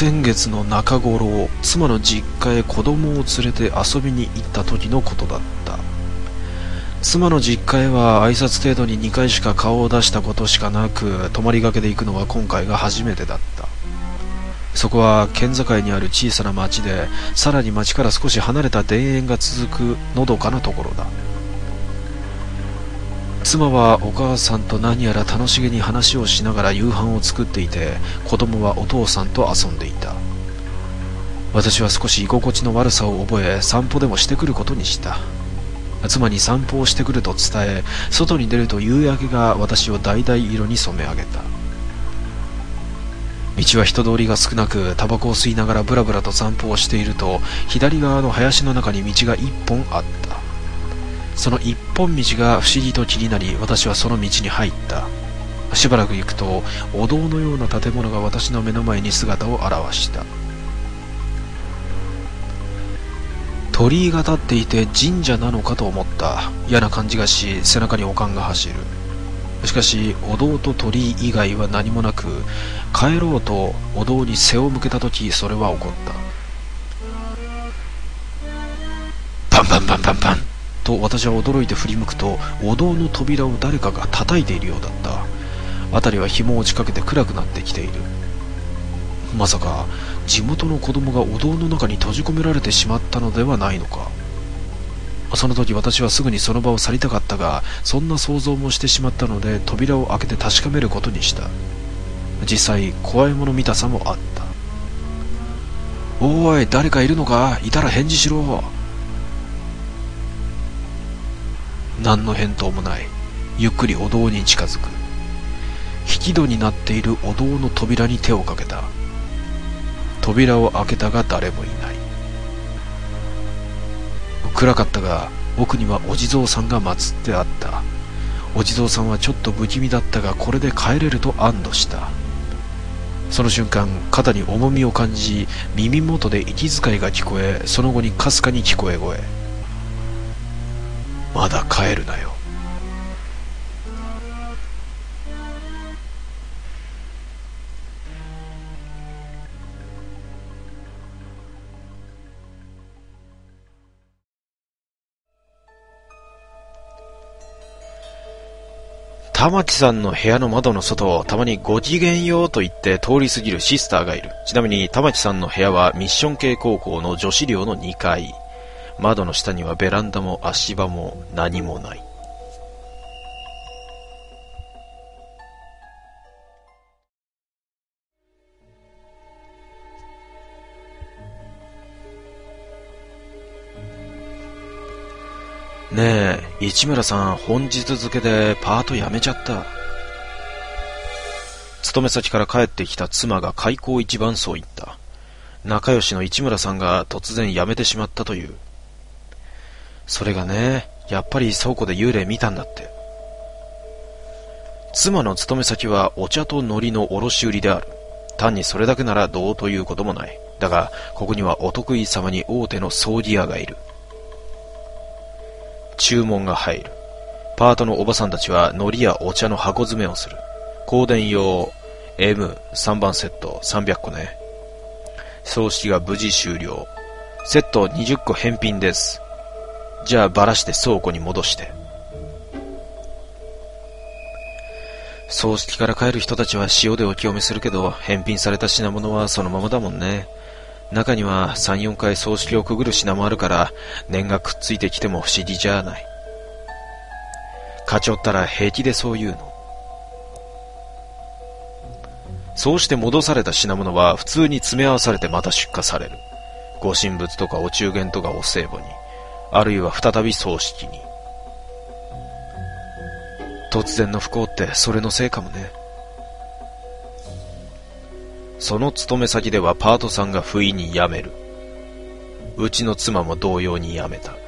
先月の中頃妻の実家へ子供を連れて遊びに行った時のことだった。妻の実家へは挨拶程度に2回しか顔を出したことしかなく泊まりがけで行くのは今回が初めてだった。そこは県境にある小さな町でさらに町から少し離れた田園が続くのどかなところだ。妻はお母さんと何やら楽しげに話をしながら夕飯を作っていて子供はお父さんと遊んでいた。私は少し居心地の悪さを覚え散歩でもしてくることにした。妻に散歩をしてくると伝え外に出ると夕焼けが私を橙色に染め上げた。道は人通りが少なくタバコを吸いながらブラブラと散歩をしていると左側の林の中に道が一本あった。その一本道が不思議と気になり私はその道に入った。しばらく行くとお堂のような建物が私の目の前に姿を現した。鳥居が立っていて神社なのかと思った。嫌な感じがし背中におかんが走る。しかしお堂と鳥居以外は何もなく帰ろうとお堂に背を向けた時それは起こった。パンパンパンパンパン。と私は驚いて振り向くとお堂の扉を誰かが叩いているようだった。辺りは紐を仕掛けて暗くなってきている。まさか地元の子供がお堂の中に閉じ込められてしまったのではないのか。その時私はすぐにその場を去りたかったがそんな想像もしてしまったので扉を開けて確かめることにした。実際怖いもの見たさもあったおい誰かいるのか？いたら返事しろ何の返答もない。ゆっくりお堂に近づく。引き戸になっているお堂の扉に手をかけた。扉を開けたが誰もいない。暗かったが奥にはお地蔵さんが祀ってあった。お地蔵さんはちょっと不気味だったがこれで帰れると安堵した。その瞬間肩に重みを感じ耳元で息遣いが聞こえその後にかすかに聞こえ声。まだ帰るなよ玉木さんの部屋の窓の外をたまにご機嫌ようと言って通り過ぎるシスターがいる。ちなみに玉木さんの部屋はミッション系高校の女子寮の2階。窓の下にはベランダも足場も何もない。ねえ、市村さん、本日付でパート辞めちゃった。勤め先から帰ってきた妻が開口一番そう言った。仲良しの市村さんが突然辞めてしまったという。それがね、やっぱり倉庫で幽霊見たんだって。妻の勤め先はお茶と海苔の卸売りである。単にそれだけならどうということもない。だが、ここにはお得意様に大手の葬儀屋がいる。注文が入る。パートのおばさんたちは海苔やお茶の箱詰めをする。香典用 M3 番セット300個ね。葬式が無事終了。セット20個返品です。じゃあばらして倉庫に戻して。葬式から帰る人たちは塩でお清めするけど、返品された品物はそのままだもんね。中には3、4回葬式をくぐる品もあるから、念がくっついてきても不思議じゃない。課長ったら平気でそう言うの。そうして戻された品物は普通に詰め合わされてまた出荷される。ご神仏とかお中元とかお歳暮に、あるいは再び葬式に。突然の不幸ってそれのせいかもね。その勤め先ではパートさんが不意に辞める。うちの妻も同様に辞めた。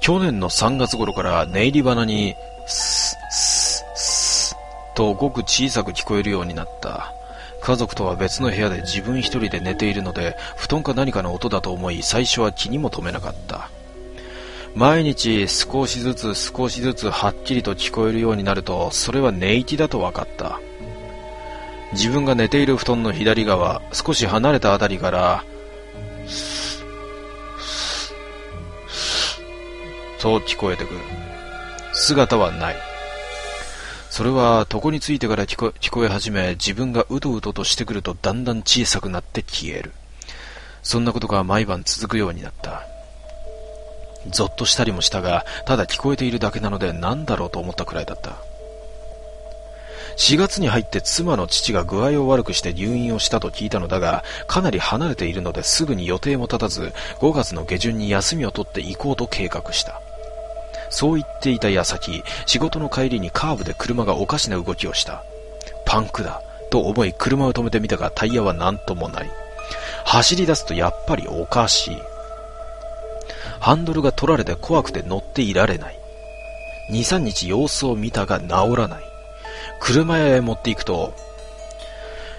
去年の3月頃から寝入り花に、スッ、スッ、スッとごく小さく聞こえるようになった。家族とは別の部屋で自分一人で寝ているので布団か何かの音だと思い最初は気にも留めなかった毎日少しずつ少しずつはっきりと聞こえるようになるとそれは寝息だと分かった自分が寝ている布団の左側少し離れた辺りからと聞こえてくる姿はないそれは床についてから聞こ聞こえ始め自分がうとうととしてくるとだんだん小さくなって消えるそんなことが毎晩続くようになったゾッとしたりもしたが、ただ聞こえているだけなので何だろうと思ったくらいだった。4月に入って妻の父が具合を悪くして入院をしたと聞いたのだが、かなり離れているのですぐに予定も立たず、5月の下旬に休みを取って行こうと計画した。そう言っていた矢先、仕事の帰りにカーブで車がおかしな動きをした。パンクだ、と思い車を止めてみたがタイヤは何ともない。走り出すとやっぱりおかしい。ハンドルが取られて怖くて乗っていられない。2、3日様子を見たが治らない。車屋へ持っていくと、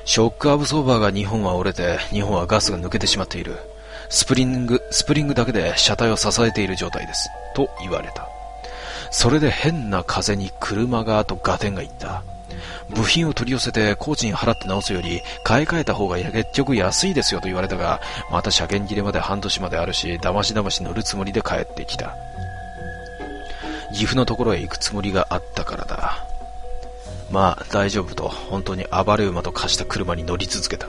ショックアブソーバーが2本は折れて、2本はガスが抜けてしまっている。スプリング、スプリングだけで車体を支えている状態です。と言われた。それで変な風に車がとガテンが言った。部品を取り寄せて工賃払って直すより買い替えた方が結局安いですよと言われたが、また車検切れまで半年まであるし、だましだまし乗るつもりで帰ってきた。岐阜のところへ行くつもりがあったからだ。まあ大丈夫と本当に暴れ馬と化した車に乗り続けた。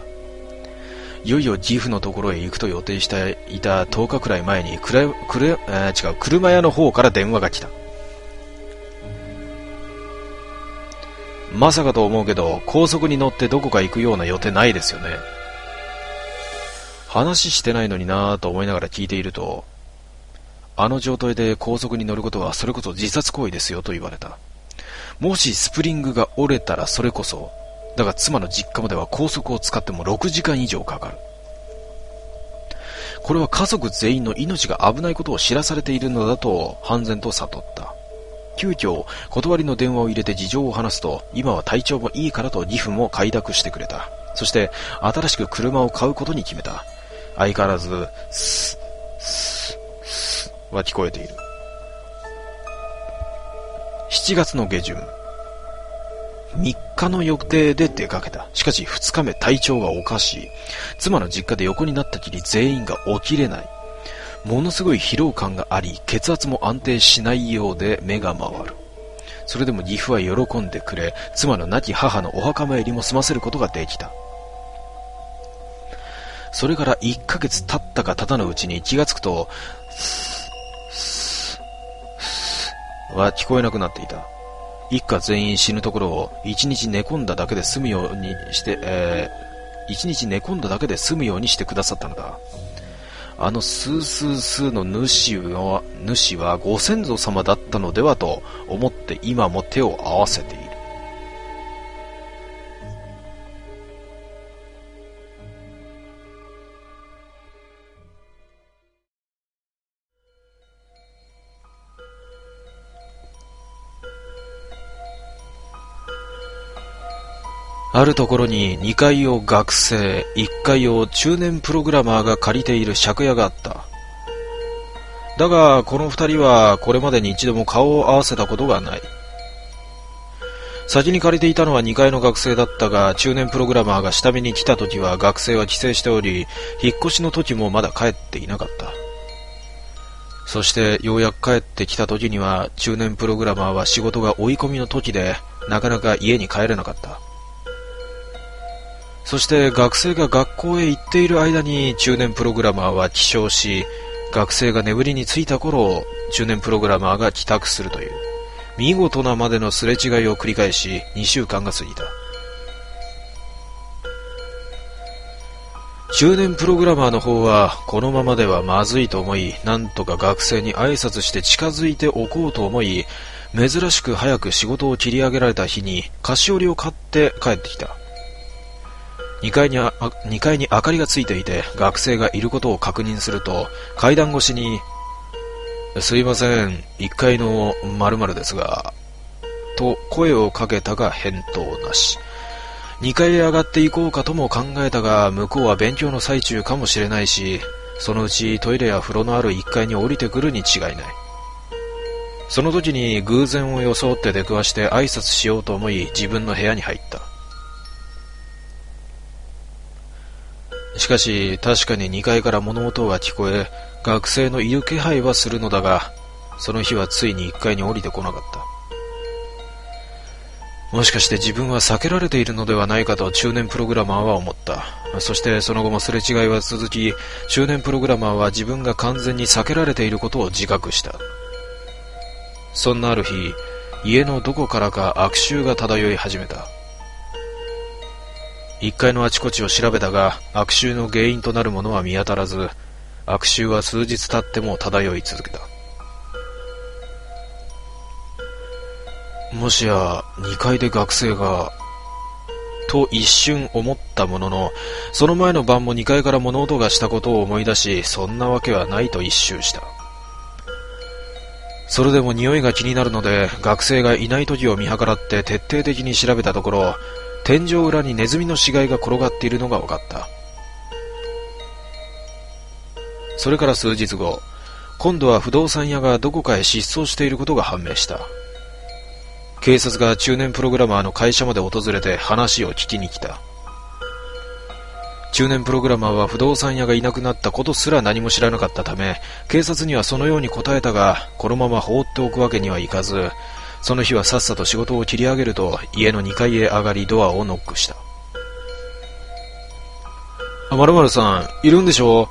いよいよ岐阜のところへ行くと予定していた10日くらい前に、くれ、くれ、えー、違う、車屋の方から電話が来た。まさかと思うけど、高速に乗ってどこか行くような予定ないですよね。話してないのになぁと思いながら聞いていると、あの状態で高速に乗ることはそれこそ自殺行為ですよと言われた。もしスプリングが折れたらそれこそ、だが妻の実家までは高速を使っても6時間以上かかる。これは家族全員の命が危ないことを知らされているのだと半然と悟った。急遽、断りの電話を入れて事情を話すと、今は体調もいいからと義父も快諾してくれた。そして、新しく車を買うことに決めた。相変わらず、スッ、スッ、スッは聞こえている。7月の下旬。3日の予定で出かけた。しかし2日目体調がおかしい。妻の実家で横になったきり全員が起きれない。ものすごい疲労感があり、血圧も安定しないようで目が回る。それでも岐阜は喜んでくれ、妻の亡き母のお墓参りも済ませることができた。それから1ヶ月経ったか経たぬうちに気がつくと、は聞こえなくなっていた。一家全員死ぬところを一日寝込んだだけで済むようにして、えー、一日寝込んだだけで済むようにしてくださったのだ。あのスースースーの主は、主はご先祖様だったのではと思って今も手を合わせている。あるところに2階を学生、1階を中年プログラマーが借りている借家があった。だが、この2人はこれまでに一度も顔を合わせたことがない。先に借りていたのは2階の学生だったが、中年プログラマーが下見に来た時は学生は帰省しており、引っ越しの時もまだ帰っていなかった。そしてようやく帰ってきた時には中年プログラマーは仕事が追い込みの時でなかなか家に帰れなかった。そして学生が学校へ行っている間に中年プログラマーは起床し、学生が眠りについた頃、中年プログラマーが帰宅するという、見事なまでのすれ違いを繰り返し、2週間が過ぎた。中年プログラマーの方は、このままではまずいと思い、なんとか学生に挨拶して近づいておこうと思い、珍しく早く仕事を切り上げられた日に菓子折りを買って帰ってきた。2階にあ、2階に明かりがついていて、学生がいることを確認すると、階段越しに、すいません、1階の〇〇ですが、と声をかけたが返答なし。2階へ上がっていこうかとも考えたが向こうは勉強の最中かもしれないしそのうちトイレや風呂のある1階に降りてくるに違いないその時に偶然を装って出くわして挨拶しようと思い自分の部屋に入ったしかし確かに2階から物音が聞こえ学生のいる気配はするのだがその日はついに1階に降りてこなかったもしかして自分は避けられているのではないかと中年プログラマーは思った。そしてその後もすれ違いは続き、中年プログラマーは自分が完全に避けられていることを自覚した。そんなある日、家のどこからか悪臭が漂い始めた。一階のあちこちを調べたが、悪臭の原因となるものは見当たらず、悪臭は数日経っても漂い続けた。もしや2階で学生がと一瞬思ったもののその前の晩も2階から物音がしたことを思い出しそんなわけはないと一周したそれでも匂いが気になるので学生がいない時を見計らって徹底的に調べたところ天井裏にネズミの死骸が転がっているのが分かった。それから数日後今度は不動産屋がどこかへ失踪していることが判明した。警察が中年プログラマーの会社まで訪れて話を聞きに来た。中年プログラマーは不動産屋がいなくなったことすら何も知らなかったため警察にはそのように答えたがこのまま放っておくわけにはいかずその日はさっさと仕事を切り上げると家の2階へ上がりドアをノックしたあ、まるまるさん、いるんでしょ？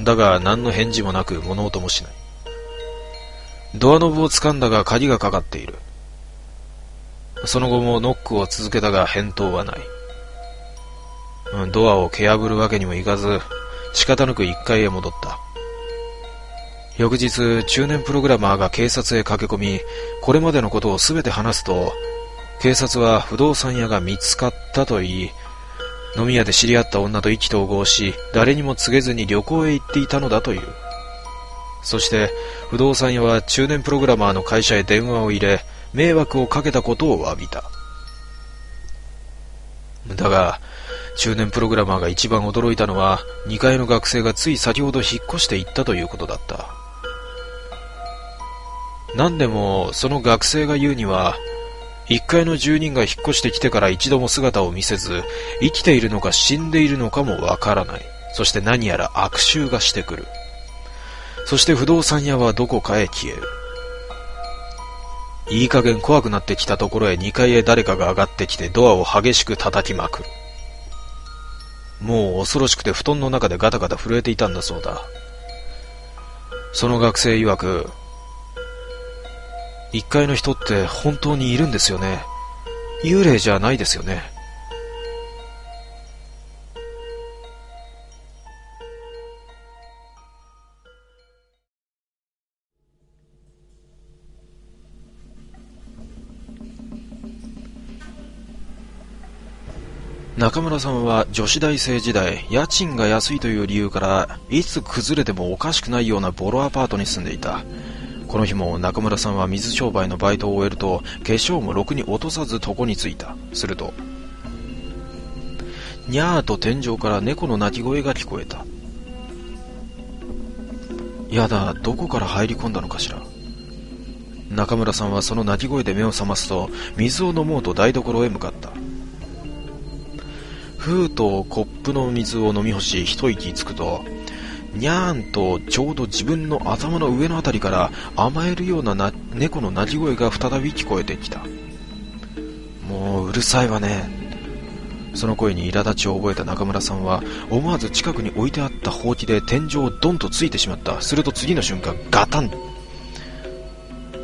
だが何の返事もなく物音もしないドアノブを掴んだが鍵がかかっている。その後もノックを続けたが返答はない。ドアを蹴破るわけにもいかず、仕方なく1階へ戻った。翌日、中年プログラマーが警察へ駆け込み、これまでのことを全て話すと、警察は不動産屋が見つかったと言い、飲み屋で知り合った女と意気投合し、誰にも告げずに旅行へ行っていたのだという。そして不動産屋は中年プログラマーの会社へ電話を入れ迷惑をかけたことを詫びただが中年プログラマーが一番驚いたのは2階の学生がつい先ほど引っ越していったということだった何でもその学生が言うには1階の住人が引っ越してきてから一度も姿を見せず生きているのか死んでいるのかもわからないそして何やら悪臭がしてくるそして不動産屋はどこかへ消える。いい加減怖くなってきたところへ2階へ誰かが上がってきてドアを激しく叩きまくる。もう恐ろしくて布団の中でガタガタ震えていたんだそうだ。その学生曰く、1階の人って本当にいるんですよね。幽霊じゃないですよね。中村さんは女子大生時代、家賃が安いという理由から、いつ崩れてもおかしくないようなボロアパートに住んでいた。この日も中村さんは水商売のバイトを終えると、化粧もろくに落とさず床に着いた。すると、にゃーと天井から猫の鳴き声が聞こえた。やだ、どこから入り込んだのかしら。中村さんはその鳴き声で目を覚ますと、水を飲もうと台所へ向かった。ふーとコップの水を飲み干し一息つくと、にゃーんとちょうど自分の頭の上のあたりから甘えるようなな猫の鳴き声が再び聞こえてきた。もううるさいわね。その声に苛立ちを覚えた中村さんは思わず近くに置いてあったほうきで天井をドンとついてしまった。すると次の瞬間ガタン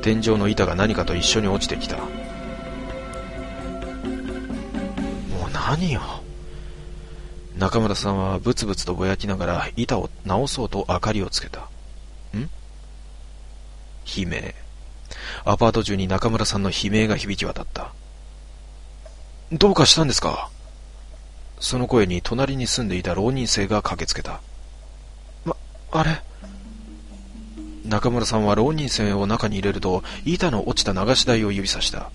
天井の板が何かと一緒に落ちてきた。もう何よ。中村さんはブツブツとぼやきながら板を直そうと明かりをつけた。ん？悲鳴。アパート中に中村さんの悲鳴が響き渡った。どうかしたんですか？その声に隣に住んでいた浪人生が駆けつけた。ま、あれ？中村さんは浪人生を中に入れると板の落ちた流し台を指さした。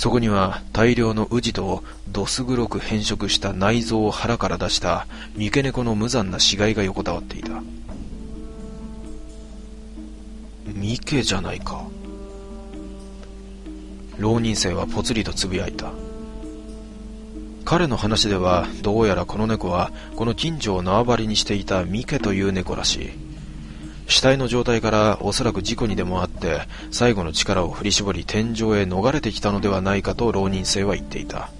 そこには大量のウジとどす黒く変色した内臓を腹から出した三毛猫の無残な死骸が横たわっていた。三毛じゃないか。浪人生はぽつりとつぶやいた。彼の話ではどうやらこの猫はこの近所を縄張りにしていたミケという猫らしい。死体の状態からおそらく事故にでもあって最後の力を振り絞り天井へ逃れてきたのではないかと浪人生は言っていた。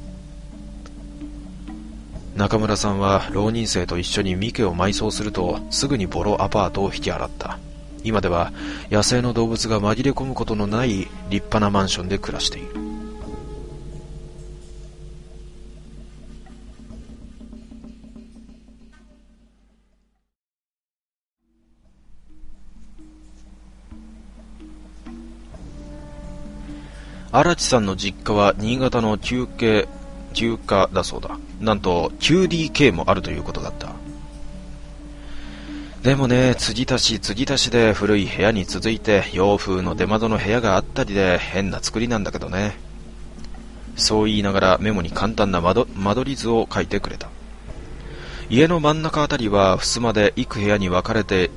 中村さんは浪人生と一緒にミケを埋葬するとすぐにボロアパートを引き払った。今では野生の動物が紛れ込むことのない立派なマンションで暮らしている。荒地さんの実家は新潟の休憩、休暇だそうだ。なんと 9DK もあるということだった。でもね、継ぎ足し継ぎ足しで古い部屋に続いて洋風の出窓の部屋があったりで変な作りなんだけどね。そう言いながらメモに簡単な間取り図を書いてくれた。家の真ん中あたりは襖で幾部屋に分かれて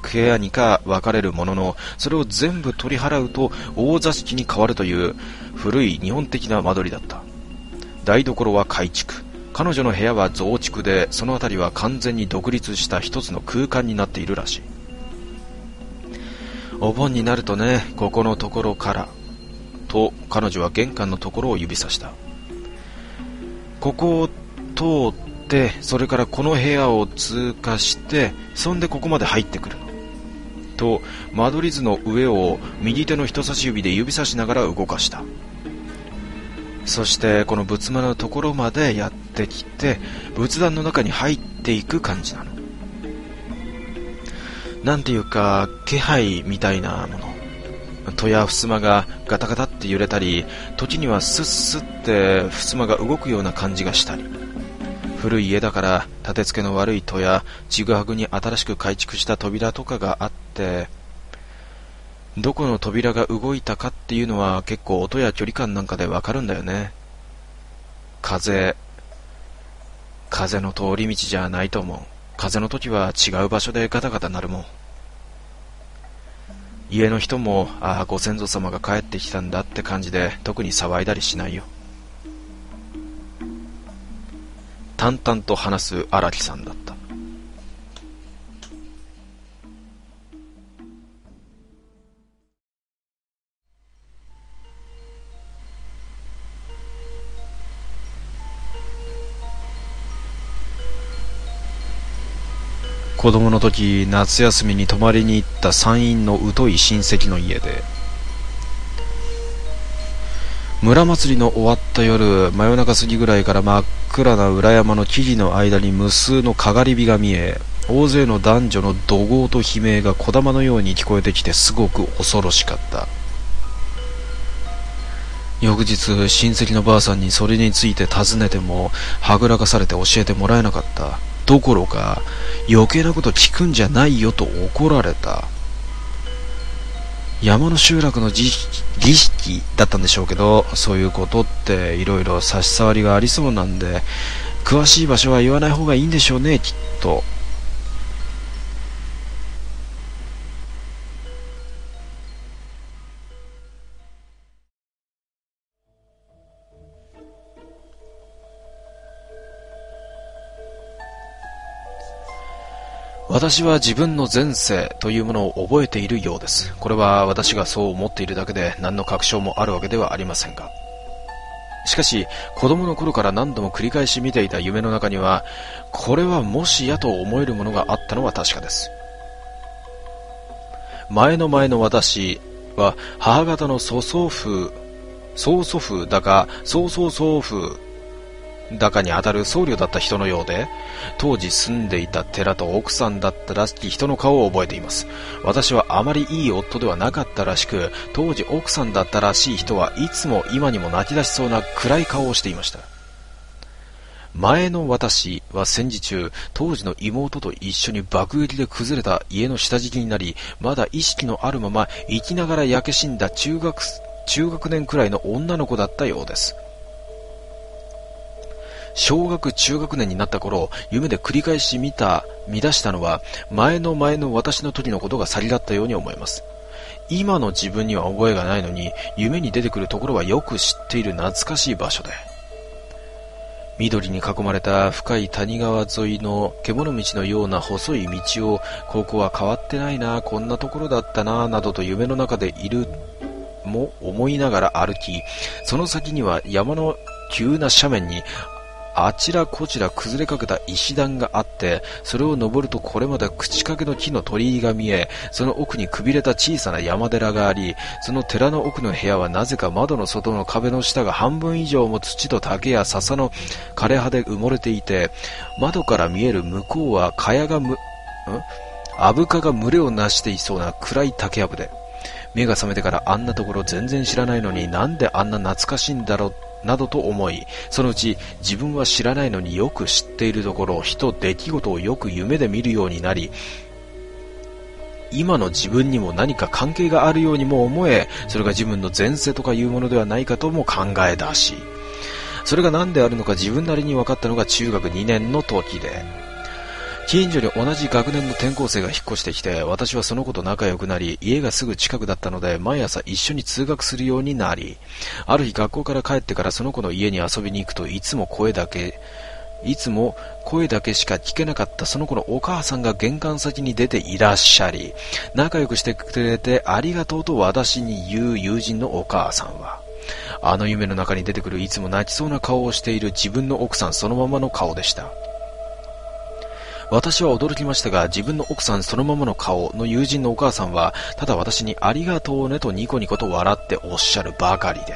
部屋にか分かれるものの、それを全部取り払うと大座敷に変わるという古い日本的な間取りだった。台所は改築。彼女の部屋は増築で、その辺りは完全に独立した一つの空間になっているらしい。お盆になるとね、ここのところから、と彼女は玄関のところを指さした。ここを通って、それからこの部屋を通過して、そんでここまで入ってくるの。と、間取り図の上を右手の人差し指で指さしながら動かした。そしてこの仏間のところまでやってきて、仏壇の中に入っていく感じなの。なんていうか、気配みたいなもの。戸や襖がガタガタって揺れたり、時にはスッスッって襖が動くような感じがしたり。古い家だから立て付けの悪い戸やちぐはぐに新しく改築した扉とかがあってどこの扉が動いたかっていうのは結構音や距離感なんかでわかるんだよね。風。風の通り道じゃないと思う。風の時は違う場所でガタガタ鳴るもん。家の人もああご先祖様が帰ってきたんだって感じで特に騒いだりしないよ。淡々と話す荒木さんだった。子供の時夏休みに泊まりに行った山陰の疎い親戚の家で村祭りの終わった夜、真夜中過ぎぐらいから真っ暗な裏山の木々の間に無数のかがり火が見え、大勢の男女の怒号と悲鳴が小玉のように聞こえてきてすごく恐ろしかった。翌日、親戚のばあさんにそれについて尋ねても、はぐらかされて教えてもらえなかった。どころか、余計なこと聞くんじゃないよと怒られた。山の集落の儀式だったんでしょうけど、そういうことっていろいろ差し障りがありそうなんで、詳しい場所は言わない方がいいんでしょうね、きっと。私は自分の前世というものを覚えているようです。これは私がそう思っているだけで何の確証もあるわけではありませんが。しかし、子供の頃から何度も繰り返し見ていた夢の中には、これはもしやと思えるものがあったのは確かです。前の前の私は母方の曽祖父、曽祖父だか、曽祖祖父だかに当たる僧侶だった人のようで、当時住んでいた寺と奥さんだったらしき人の顔を覚えています。私はあまりいい夫ではなかったらしく、当時奥さんだったらしい人はいつも今にも泣き出しそうな暗い顔をしていました。前の私は戦時中、当時の妹と一緒に爆撃で崩れた家の下敷きになり、まだ意識のあるまま生きながら焼け死んだ中学中学年くらいの女の子だったようです。小学中学年になった頃、夢で繰り返し見た、見出したのは、前の前の私の時のことが先立ったように思います。今の自分には覚えがないのに、夢に出てくるところはよく知っている懐かしい場所で。緑に囲まれた深い谷川沿いの獣道のような細い道を、ここは変わってないな、こんなところだったな、などと夢の中でいるも思いながら歩き、その先には山の急な斜面にあちらこちら崩れかけた石段があって、それを登るとこれまで口掛けの木の鳥居が見え、その奥にくびれた小さな山寺があり、その寺の奥の部屋はなぜか窓の外の壁の下が半分以上も土と竹や笹の枯葉で埋もれていて、窓から見える向こうは蚊帳がむ、ん？アブカが群れをなしていそうな暗い竹やぶで、目が覚めてからあんなところ全然知らないのになんであんな懐かしいんだろうなどと思い、そのうち自分は知らないのによく知っているところ、人、出来事をよく夢で見るようになり、今の自分にも何か関係があるようにも思え、それが自分の前世とかいうものではないかとも考え出し、それが何であるのか自分なりに分かったのが中学2年の時で、近所に同じ学年の転校生が引っ越してきて、私はその子と仲良くなり、家がすぐ近くだったので、毎朝一緒に通学するようになり、ある日学校から帰ってからその子の家に遊びに行くといつも声だけ、いつも声だけしか聞けなかったその子のお母さんが玄関先に出ていらっしゃり、仲良くしてくれてありがとうと私に言う友人のお母さんは、あの夢の中に出てくるいつも泣きそうな顔をしている自分の奥さんそのままの顔でした。私は驚きましたが、自分の奥さんそのままの顔の友人のお母さんは、ただ私にありがとうねとニコニコと笑っておっしゃるばかりで。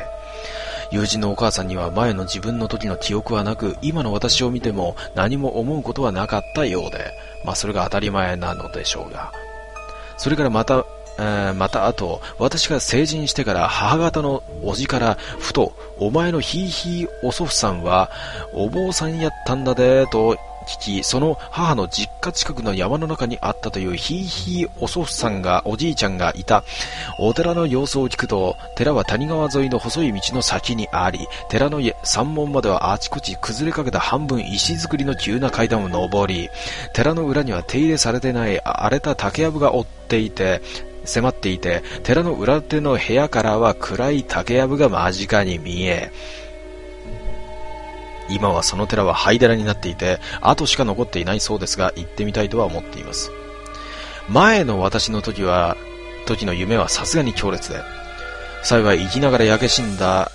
友人のお母さんには前の自分の時の記憶はなく、今の私を見ても何も思うことはなかったようで、まあそれが当たり前なのでしょうが。それからまた、えー、また後、私が成人してから母方のおじから、ふと、お前のひいひいお祖父さんは、お坊さんやったんだで、と聞き、その母の実家近くの山の中にあったというひいひいお祖父さんが、おじいちゃんがいた。お寺の様子を聞くと、寺は谷川沿いの細い道の先にあり、寺の、山門まではあちこち崩れかけた半分石造りの急な階段を登り、寺の裏には手入れされてない荒れた竹やぶが追っていて、迫っていて、寺の裏手の部屋からは暗い竹やぶが間近に見え、今はその寺は灰寺になっていて、跡しか残っていないそうですが、行ってみたいとは思っています。前の私の時は、時の夢はさすがに強烈で、幸い生きながら焼け死んだ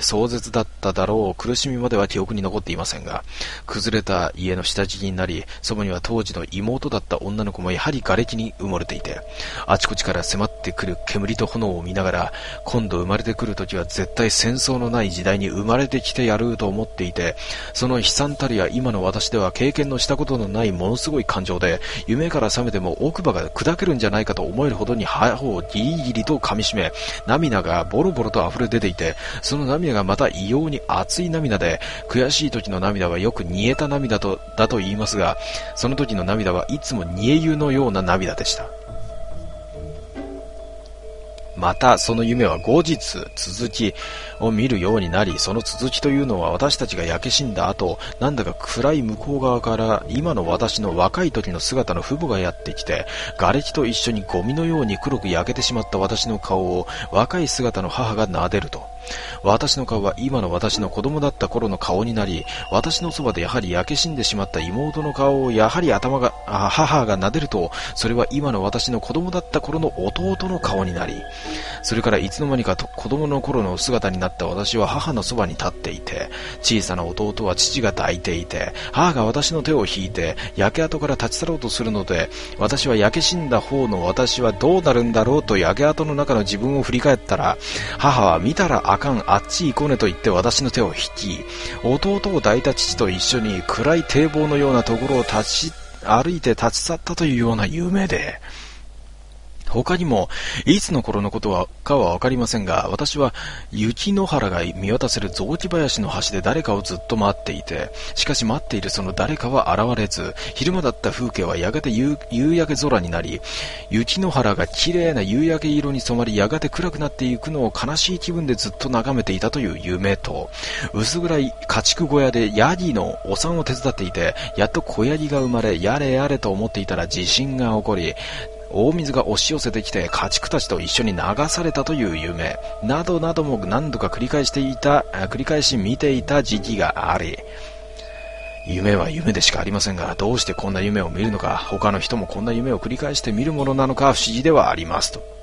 壮絶だっただろう苦しみまでは記憶に残っていませんが、崩れた家の下敷きになり、そばには当時の妹だった女の子もやはり瓦礫に埋もれていて、あちこちから迫ってくる煙と炎を見ながら、今度生まれてくる時は絶対戦争のない時代に生まれてきてやると思っていて、その悲惨たるや今の私では経験のしたことのないものすごい感情で、夢から覚めても奥歯が砕けるんじゃないかと思えるほどに頬をギリギリと噛み締め、涙がボロボロと溢れ出ていて、その涙がまた異様に熱い涙で、悔しい時の涙はよく煮えた涙と、だと言いますが、その時の涙はいつも煮え湯のような涙でした。またその夢は後日続きを見るようになり、その続きというのは私たちが焼け死んだ後、なんだか暗い向こう側から今の私の若い時の姿の父母がやってきて、瓦礫と一緒にゴミのように黒く焼けてしまった私の顔を若い姿の母が撫でると。私の顔は今の私の子供だった頃の顔になり、私のそばでやはり焼け死んでしまった妹の顔をやはり頭が、母が撫でると、それは今の私の子供だった頃の弟の顔になり、それからいつの間にか子供の頃の姿になった私は母のそばに立っていて、小さな弟は父が抱いていて、母が私の手を引いて、焼け跡から立ち去ろうとするので、私は焼け死んだ方の私はどうなるんだろうと焼け跡の中の自分を振り返ったら、母は見たらあかん、あっち行こねと言って私の手を引き、弟を抱いた父と一緒に暗い堤防のようなところを立ち、歩いて立ち去ったというような夢で、他にも、いつの頃のことはかはわかりませんが、私は雪の原が見渡せる雑木林の端で誰かをずっと待っていて、しかし待っているその誰かは現れず、昼間だった風景はやがて夕焼け空になり、雪の原が綺麗な夕焼け色に染まり、やがて暗くなっていくのを悲しい気分でずっと眺めていたという夢と、薄暗い家畜小屋でヤギのお産を手伝っていて、やっと小ヤギが生まれ、やれやれと思っていたら地震が起こり、大水が押し寄せてきて家畜たちと一緒に流されたという夢などなども何度か繰り返していた繰り返し見ていた時期があり夢は夢でしかありませんがどうしてこんな夢を見るのか他の人もこんな夢を繰り返して見るものなのか不思議ではありますと。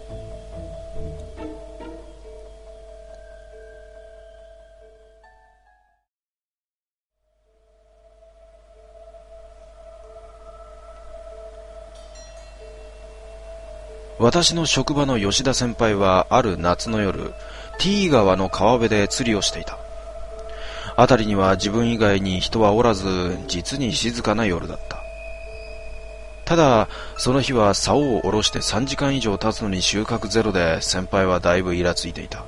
私の職場の吉田先輩はある夏の夜、T 川の川辺で釣りをしていた。辺りには自分以外に人はおらず、実に静かな夜だった。ただ、その日は竿を下ろして3時間以上経つのに収穫ゼロで先輩はだいぶイラついていた。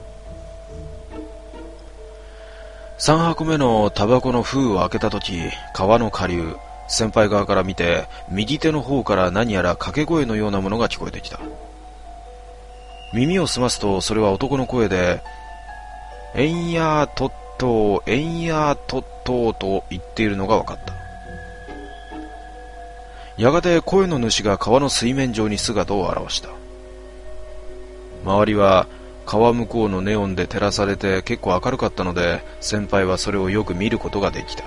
3箱目のタバコの封を開けた時、川の下流、先輩側から見て、右手の方から何やら掛け声のようなものが聞こえてきた。耳を澄ますと、それは男の声で、えんやーとっとえんやーとっとと言っているのが分かった。やがて声の主が川の水面上に姿を現した。周りは川向こうのネオンで照らされて結構明るかったので、先輩はそれをよく見ることができた。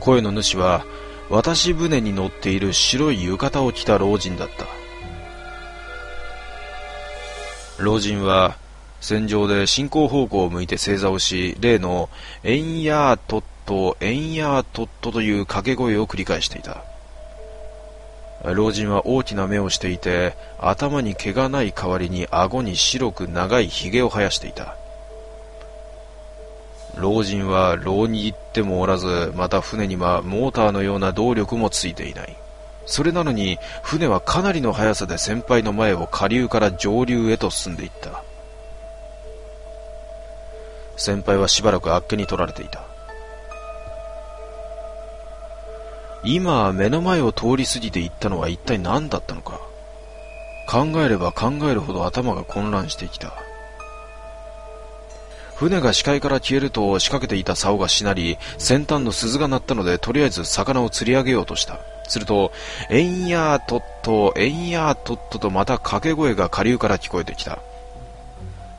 声の主は渡し船に乗っている白い浴衣を着た老人だった。老人は戦場で進行方向を向いて正座をし例の「エンヤートットエンヤートット」という掛け声を繰り返していた。老人は大きな目をしていて頭に毛がない代わりに顎に白く長いひげを生やしていた。老人は牢に行ってもおらず、また船にはモーターのような動力もついていない。それなのに、船はかなりの速さで先輩の前を下流から上流へと進んでいった。先輩はしばらくあっけに取られていた。今、目の前を通り過ぎていったのは一体何だったのか。考えれば考えるほど頭が混乱してきた。船が視界から消えると仕掛けていた竿がしなり、先端の鈴が鳴ったので、とりあえず魚を釣り上げようとした。すると、えんやーとっと、えんやーとっととまた掛け声が下流から聞こえてきた。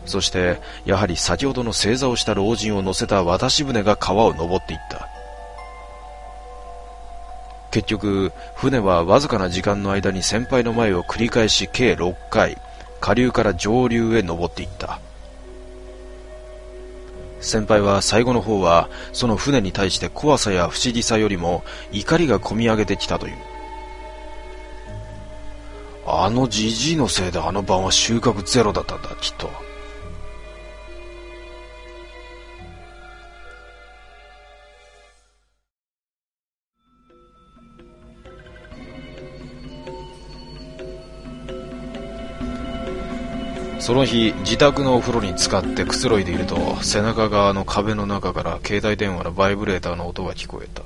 そして、やはり先ほどの正座をした老人を乗せた渡し船が川を登っていった。結局、船はわずかな時間の間に先輩の前を繰り返し計6回、下流から上流へ登っていった。先輩は最後の方はその船に対して怖さや不思議さよりも怒りがこみ上げてきたという。あのじじいのせいであの晩は収穫ゼロだったんだきっと。その日自宅のお風呂に使ってくつろいでいると背中側の壁の中から携帯電話のバイブレーターの音が聞こえた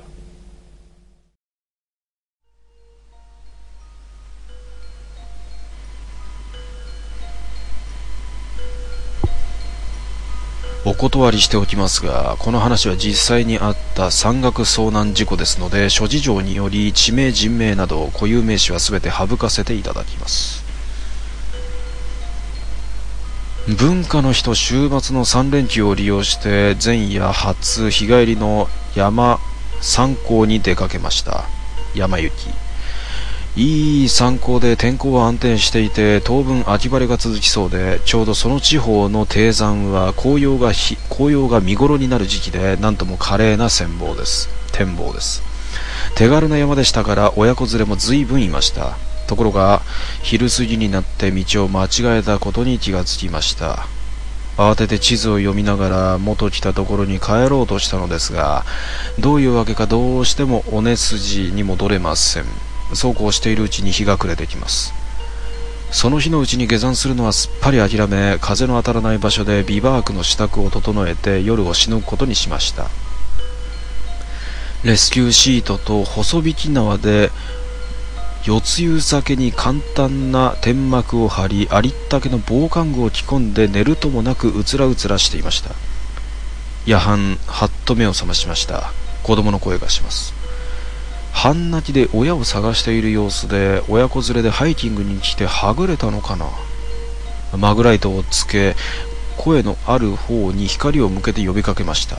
お断りしておきますが、この話は実際にあった山岳遭難事故ですので、諸事情により地名、人名など固有名詞は全て省かせていただきます。文化の日と週末の3連休を利用して前夜初日帰りの山参考に出かけました。山行き。いい参考で天候は安定していて当分秋晴れが続きそうでちょうどその地方の低山は紅葉が紅葉が見頃になる時期でなんとも華麗な展望です。展望です。手軽な山でしたから親子連れも随分いました。ところが昼過ぎになって道を間違えたことに気がつきました。慌てて地図を読みながら元来たところに帰ろうとしたのですがどういうわけかどうしても尾根筋に戻れません。そうこうしているうちに日が暮れてきます。その日のうちに下山するのはすっぱり諦め風の当たらない場所でビバークの支度を整えて夜をしのぐことにしました。レスキューシートと細引き縄で四つ湯酒に簡単な天幕を張りありったけの防寒具を着込んで寝るともなくうつらうつらしていました。夜半はっと目を覚ましました。子供の声がします。半泣きで親を探している様子で親子連れでハイキングに来てはぐれたのかな。マグライトをつけ声のある方に光を向けて呼びかけました。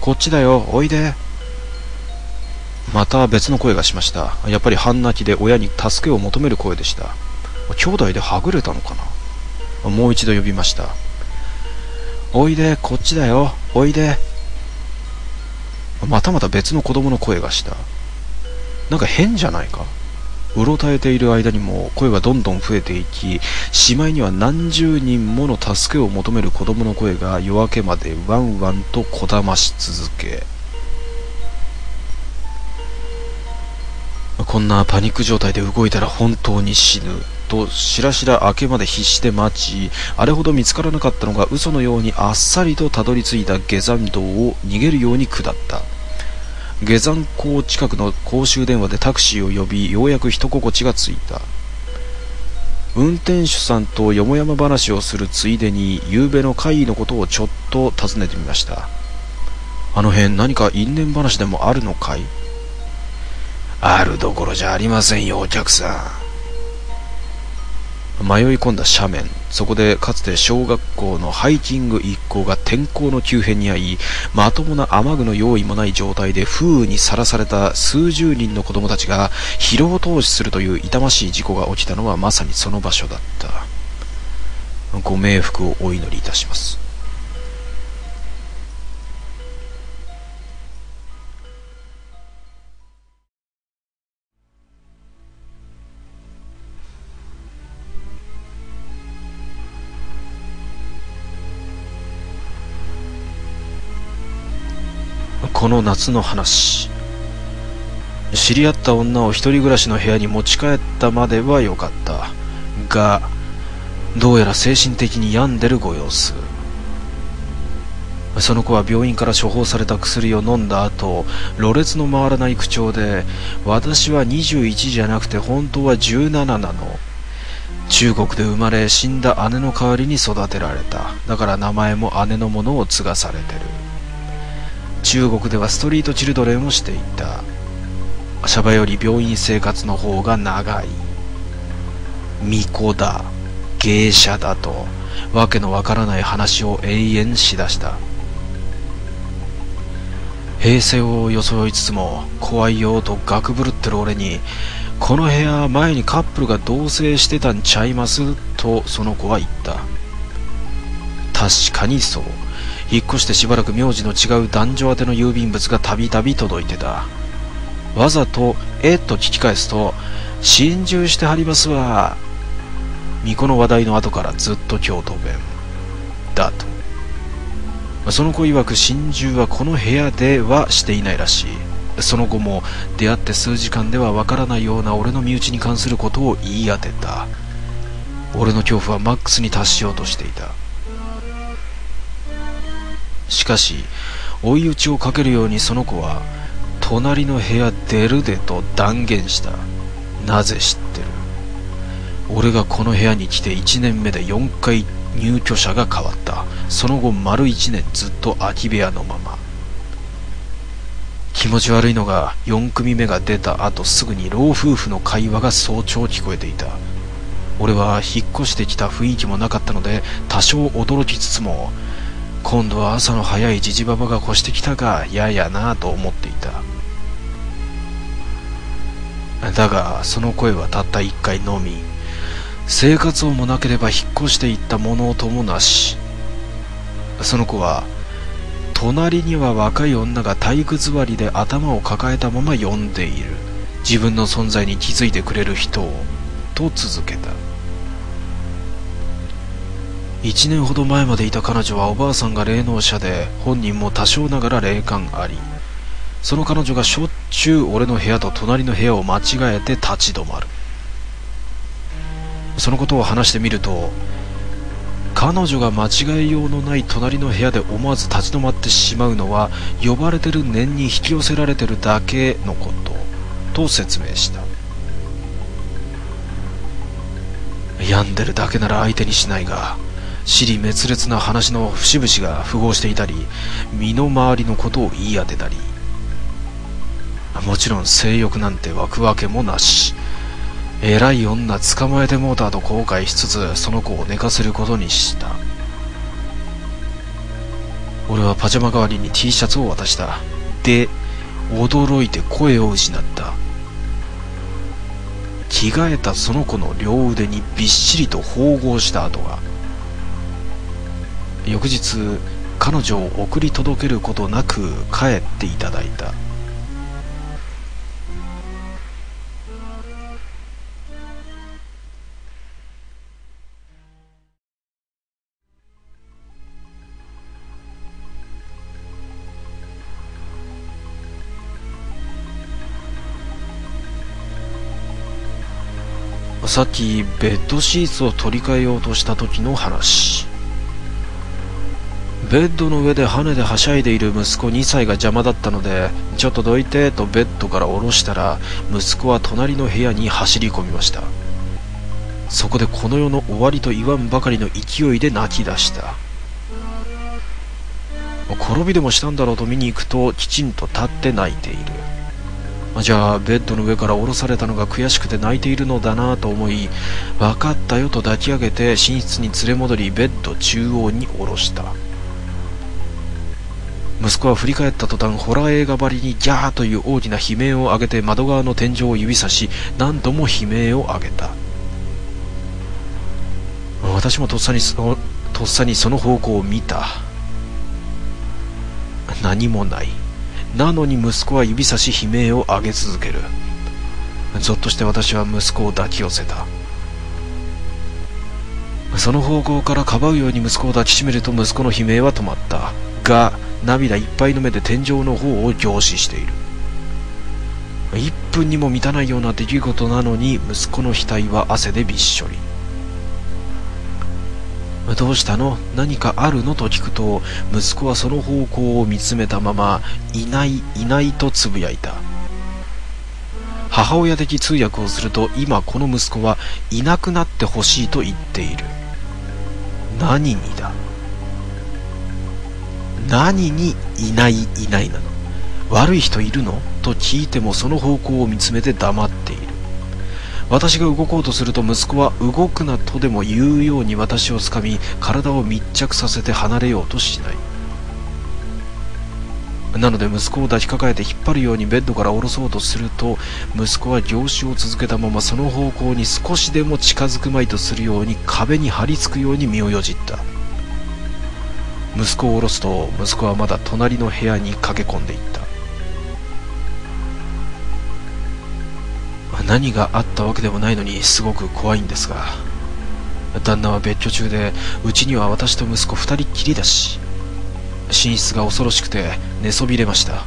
こっちだよおいで。また別の声がしました。やっぱり半泣きで親に助けを求める声でした。兄弟ではぐれたのかな。もう一度呼びました。おいでこっちだよ。おいで。またまた別の子供の声がした。なんか変じゃないか。うろたえている間にも声がどんどん増えていきしまいには何十人もの助けを求める子供の声が夜明けまでワンワンとこだまし続けこんなパニック状態で動いたら本当に死ぬとしらしら明けまで必死で待ちあれほど見つからなかったのが嘘のようにあっさりとたどり着いた下山道を逃げるように下った。下山港近くの公衆電話でタクシーを呼びようやく人心地がついた。運転手さんとよもやま話をするついでに夕べの会議のことをちょっと尋ねてみました。あの辺何か因縁話でもあるのかい？あるどころじゃありませんよお客さん。迷い込んだ斜面そこでかつて小学校のハイキング一行が天候の急変に遭いまともな雨具の用意もない状態で風雨にさらされた数十人の子供たちが疲労投資するという痛ましい事故が起きたのはまさにその場所だった。ご冥福をお祈りいたします。この夏の話。知り合った女を一人暮らしの部屋に持ち帰ったまでは良かった。がどうやら精神的に病んでるご様子。その子は病院から処方された薬を飲んだ後ろれつの回らない口調で私は21じゃなくて本当は17なの。中国で生まれ死んだ姉の代わりに育てられた。だから名前も姉のものを継がされてる。中国ではストリートチルドレンをしていた。シャバより病院生活の方が長い。巫女だ。芸者だと。わけのわからない話を永遠しだした。平静を装いつつも怖いよとガクブルってる俺にこの部屋前にカップルが同棲してたんちゃいます？とその子は言った。確かにそう。引っ越してしばらく名字の違う男女宛ての郵便物がたびたび届いてた。わざと「えっ?」と聞き返すと「心中してはりますわ」巫女の話題の後からずっと京都弁。だと。その子曰く心中はこの部屋ではしていないらしい。その後も出会って数時間ではわからないような俺の身内に関することを言い当てた。俺の恐怖はマックスに達しようとしていた。しかし追い打ちをかけるようにその子は隣の部屋出るでと断言した。なぜ知ってる？俺がこの部屋に来て1年目で4回入居者が変わった。その後丸1年ずっと空き部屋のまま。気持ち悪いのが4組目が出た後すぐに老夫婦の会話が早朝聞こえていた。俺は引っ越してきた雰囲気もなかったので多少驚きつつも今度は朝の早いじじばばが越してきたがややなと思っていた。だがその声はたった一回のみ生活音もなければ引っ越していった物音もなし。その子は隣には若い女が体育座りで頭を抱えたまま呼んでいる。自分の存在に気づいてくれる人をと続けた。1年ほど前までいた彼女はおばあさんが霊能者で本人も多少ながら霊感ありその彼女がしょっちゅう俺の部屋と隣の部屋を間違えて立ち止まる。そのことを話してみると彼女が間違いようのない隣の部屋で思わず立ち止まってしまうのは呼ばれてる念に引き寄せられてるだけのことと説明した。病んでるだけなら相手にしないが尻滅裂な話の節々が符合していたり身の回りのことを言い当てたり。もちろん性欲なんて湧くわけもなし。偉い女捕まえてもうたと後悔しつつその子を寝かせることにした。俺はパジャマ代わりに T シャツを渡した。で驚いて声を失った。着替えたその子の両腕にびっしりと縫合した跡が。翌日彼女を送り届けることなく帰っていただいた。さっきベッドシーツを取り替えようとした時の話。ベッドの上で跳ねではしゃいでいる息子2歳が邪魔だったのでちょっとどいてとベッドから下ろしたら息子は隣の部屋に走り込みました。そこでこの世の終わりと言わんばかりの勢いで泣き出した転びでもしたんだろうと見に行くときちんと立って泣いているじゃあベッドの上から降ろされたのが悔しくて泣いているのだなと思い分かったよと抱き上げて寝室に連れ戻りベッド中央に下ろした。息子は振り返った途端ホラー映画ばりにギャーという大きな悲鳴を上げて窓側の天井を指さし何度も悲鳴を上げた。私もとっさにそのとっさにその方向を見た。何もない。なのに息子は指差し悲鳴を上げ続ける。ぞっとして私は息子を抱き寄せた。その方向からかばうように息子を抱きしめると息子の悲鳴は止まった。が涙いっぱいの目で天井の方を凝視している。1分にも満たないような出来事なのに息子の額は汗でびっしょり。どうしたの？何かあるの？と聞くと息子はその方向を見つめたままいないいないとつぶやいた。母親的通訳をすると今この息子はいなくなってほしいと言っている。何にだ？何にいないいないなの？悪い人いるの？と聞いてもその方向を見つめて黙っている。私が動こうとすると息子は動くなとでも言うように私をつかみ体を密着させて離れようとしない。なので息子を抱きかかえて引っ張るようにベッドから下ろそうとすると息子は凝視を続けたままその方向に少しでも近づくまいとするように壁に張り付くように身をよじった。息子を下ろすと息子はまだ隣の部屋に駆け込んでいった。何があったわけでもないのにすごく怖いんですが旦那は別居中でうちには私と息子二人っきりだし寝室が恐ろしくて寝そびれました。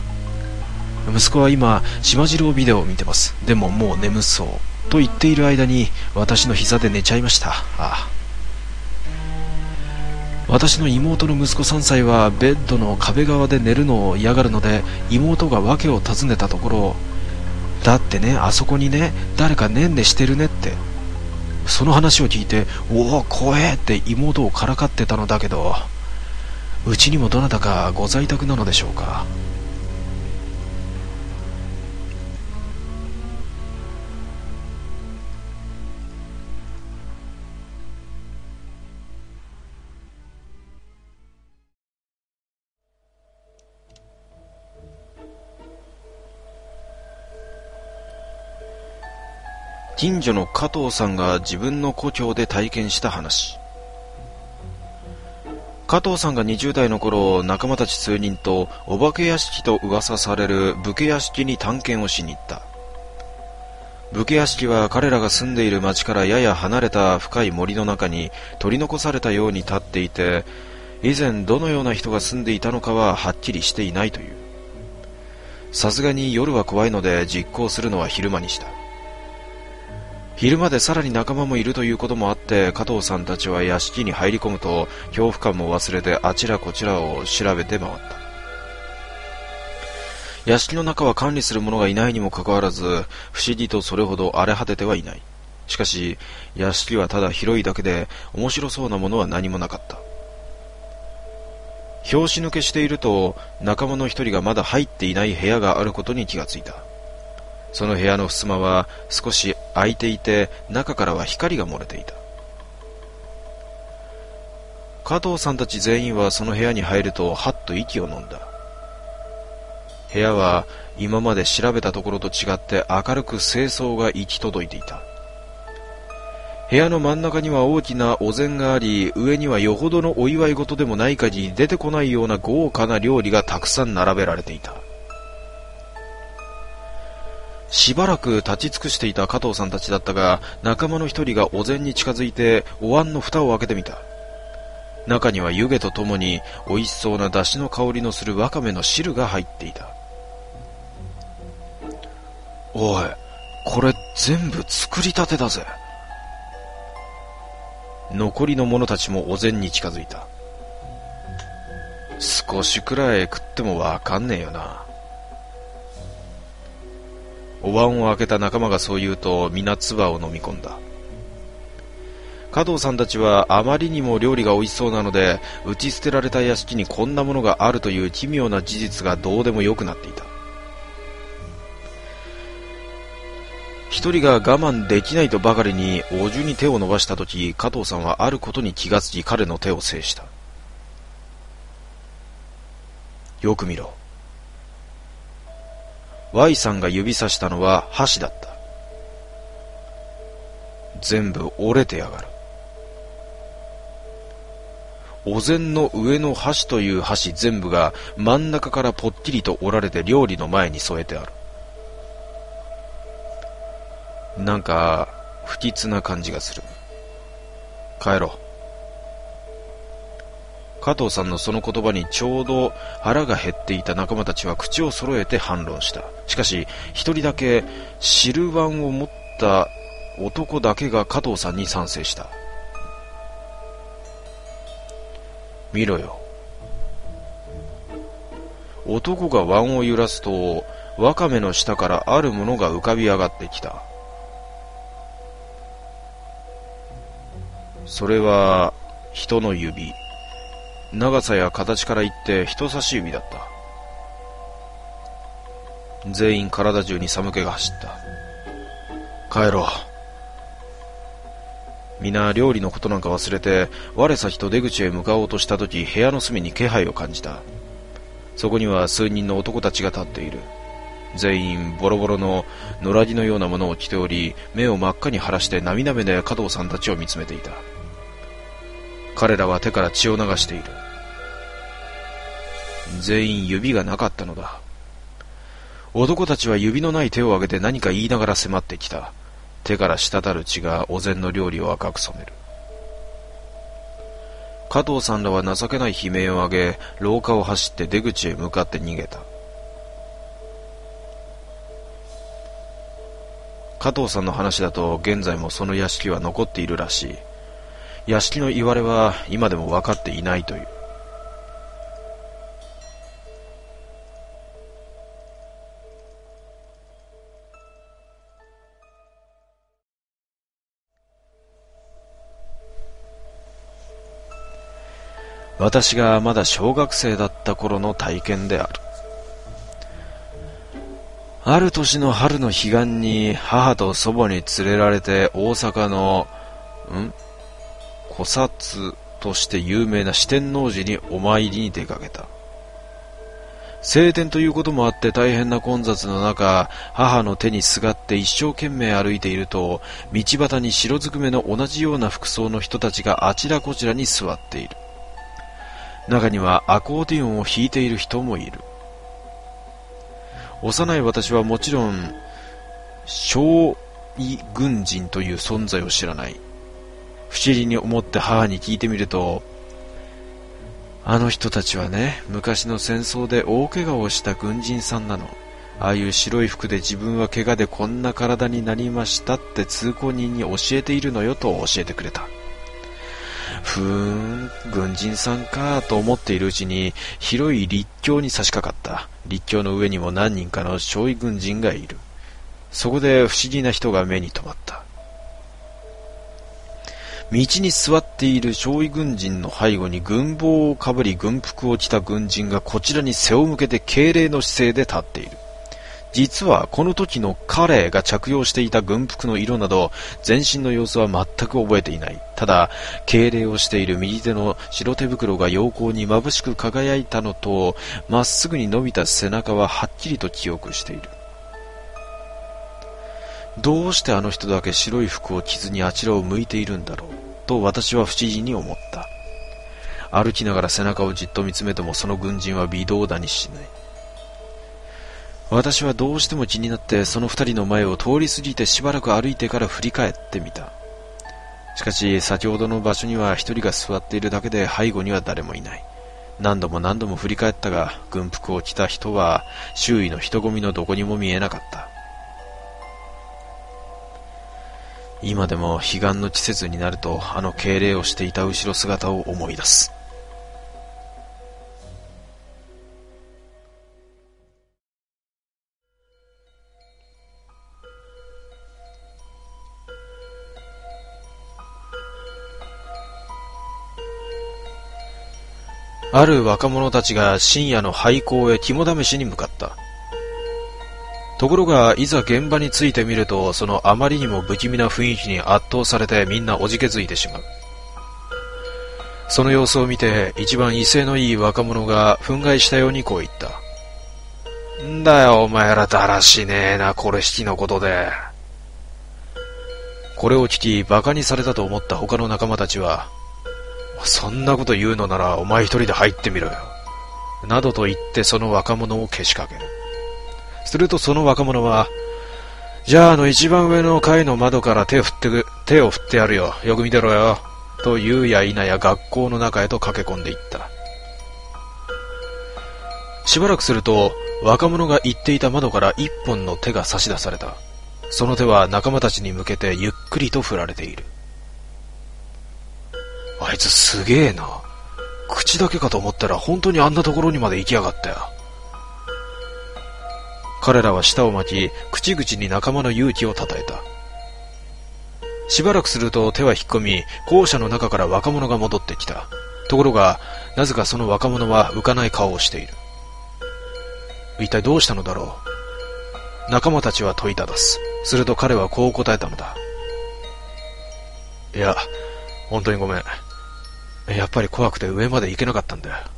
息子は今島次郎ビデオを見てます。でももう眠そうと言っている間に私の膝で寝ちゃいました。ああ。私の妹の息子3歳はベッドの壁側で寝るのを嫌がるので妹が訳を尋ねたところだってねあそこにね誰かねんねしてるねってその話を聞いておお怖えって妹をからかってたのだけどうちにもどなたかご在宅なのでしょうか？近所の加藤さんが自分の故郷で体験した話。加藤さんが20代の頃仲間たち数人とお化け屋敷と噂される武家屋敷に探検をしに行った。武家屋敷は彼らが住んでいる町からやや離れた深い森の中に取り残されたように立っていて以前どのような人が住んでいたのかははっきりしていないという。さすがに夜は怖いので実行するのは昼間にした。昼間でさらに仲間もいるということもあって加藤さんたちは屋敷に入り込むと恐怖感も忘れてあちらこちらを調べて回った。屋敷の中は管理する者がいないにもかかわらず不思議とそれほど荒れ果ててはいない。しかし屋敷はただ広いだけで面白そうなものは何もなかった。拍子抜けしていると仲間の一人がまだ入っていない部屋があることに気がついた。その部屋の襖は少し開いていて中からは光が漏れていた。加藤さんたち全員はその部屋に入るとはっと息を飲んだ。部屋は今まで調べたところと違って明るく清掃が行き届いていた。部屋の真ん中には大きなお膳があり上にはよほどのお祝い事でもない限り出てこないような豪華な料理がたくさん並べられていた。しばらく立ち尽くしていた加藤さんたちだったが仲間の一人がお膳に近づいてお椀の蓋を開けてみた。中には湯気とともに美味しそうな出汁の香りのするわかめの汁が入っていた。おいこれ全部作りたてだぜ。残りの者たちもお膳に近づいた。少しくらい食ってもわかんねえよな。お椀を開けた仲間がそう言うと皆唾を飲み込んだ。加藤さんたちはあまりにも料理が美味しそうなので打ち捨てられた屋敷にこんなものがあるという奇妙な事実がどうでもよくなっていた。一人が我慢できないとばかりにお重に手を伸ばした時加藤さんはあることに気がつき彼の手を制した。よく見ろ。Y さんが指さしたのは箸だった。全部折れてやがる。お膳の上の箸という箸全部が真ん中からぽっきりと折られて料理の前に添えてある。なんか不吉な感じがする。帰ろう。加藤さんのその言葉にちょうど腹が減っていた仲間たちは口を揃えて反論した。しかし一人だけ汁碗を持った男だけが加藤さんに賛成した。見ろよ。男が碗を揺らすとワカメの下からあるものが浮かび上がってきた。それは人の指。長さや形から言って人差し指だった。全員体中に寒気が走った。帰ろう。皆料理のことなんか忘れて我先と出口へ向かおうとした時部屋の隅に気配を感じた。そこには数人の男たちが立っている。全員ボロボロの野良着のようなものを着ており目を真っ赤に晴らして涙目で加藤さんたちを見つめていた。彼らは手から血を流している。全員指がなかったのだ。男たちは指のない手を挙げて何か言いながら迫ってきた。手から滴る血がお膳の料理を赤く染める。加藤さんらは情けない悲鳴を上げ廊下を走って出口へ向かって逃げた。加藤さんの話だと現在もその屋敷は残っているらしい。屋敷の言われは今でも分かっていないという。私がまだ小学生だった頃の体験である。ある年の春の彼岸に母と祖母に連れられて大阪のん？古刹として有名な四天王寺にお参りに出かけた。晴天ということもあって大変な混雑の中、母の手にすがって一生懸命歩いていると、道端に白ずくめの同じような服装の人たちがあちらこちらに座っている。中にはアコーディオンを弾いている人もいる。幼い私はもちろん、小尉軍人という存在を知らない。不思議に思って母に聞いてみると、あの人たちはね、昔の戦争で大怪我をした軍人さんなの。ああいう白い服で自分は怪我でこんな体になりましたって通行人に教えているのよと教えてくれた。ふーん、軍人さんかと思っているうちに広い立教に差し掛かった。立教の上にも何人かの少尉軍人がいる。そこで不思議な人が目に留まった。道に座っている少尉軍人の背後に軍帽をかぶり軍服を着た軍人がこちらに背を向けて敬礼の姿勢で立っている。実はこの時の彼が着用していた軍服の色など全身の様子は全く覚えていない。ただ、敬礼をしている右手の白手袋が陽光に眩しく輝いたのと、まっすぐに伸びた背中ははっきりと記憶している。どうしてあの人だけ白い服を着ずにあちらを向いているんだろう。と私は不思議に思った。歩きながら背中をじっと見つめてもその軍人は微動だにしない。私はどうしても気になってその二人の前を通り過ぎてしばらく歩いてから振り返ってみた。しかし先ほどの場所には一人が座っているだけで背後には誰もいない。何度も何度も振り返ったが軍服を着た人は周囲の人混みのどこにも見えなかった。今でも彼岸の季節になるとあの敬礼をしていた後ろ姿を思い出す。ある若者たちが深夜の廃校へ肝試しに向かった。ところが、いざ現場に着いてみると、そのあまりにも不気味な雰囲気に圧倒されてみんなおじけづいてしまう。その様子を見て、一番威勢のいい若者が憤慨したようにこう言った。んだよ、お前らだらしねえな、これ式のことで。これを聞き、馬鹿にされたと思った他の仲間たちは、そんなこと言うのならお前一人で入ってみろよ。などと言ってその若者をけしかける。するとその若者は、じゃああの一番上の階の窓から手を振ってく、手を振ってやるよ。よく見てろよ。と言うや否や学校の中へと駆け込んでいった。しばらくすると、若者が言っていた窓から一本の手が差し出された。その手は仲間たちに向けてゆっくりと振られている。あいつすげえな。口だけかと思ったら本当にあんなところにまで行きやがったよ。彼らは舌を巻き、口々に仲間の勇気を称えた。しばらくすると手は引っ込み、校舎の中から若者が戻ってきた。ところが、なぜかその若者は浮かない顔をしている。一体どうしたのだろう仲間たちは問いただす。すると彼はこう答えたのだ。いや、本当にごめん。やっぱり怖くて上まで行けなかったんだよ。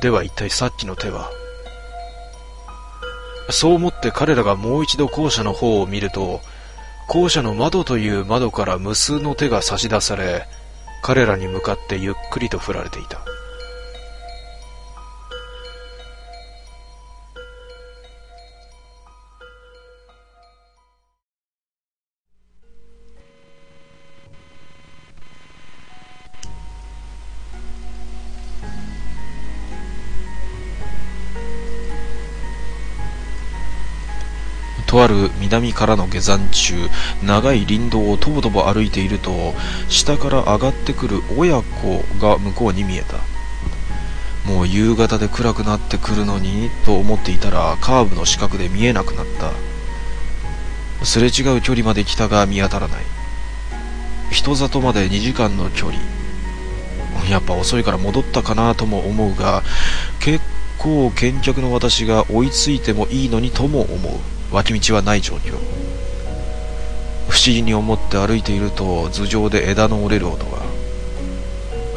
では一体さっきの手は？そう思って彼らがもう一度校舎の方を見ると、校舎の窓という窓から無数の手が差し出され、彼らに向かってゆっくりと振られていた。とある南からの下山中長い林道をとぼとぼ歩いていると下から上がってくる親子が向こうに見えた。もう夕方で暗くなってくるのにと思っていたらカーブの死角で見えなくなった。すれ違う距離まで来たが見当たらない。人里まで2時間の距離。やっぱ遅いから戻ったかなとも思うが結構見客の私が追いついてもいいのにとも思う。脇道はない状況。不思議に思って歩いていると頭上で枝の折れる音が。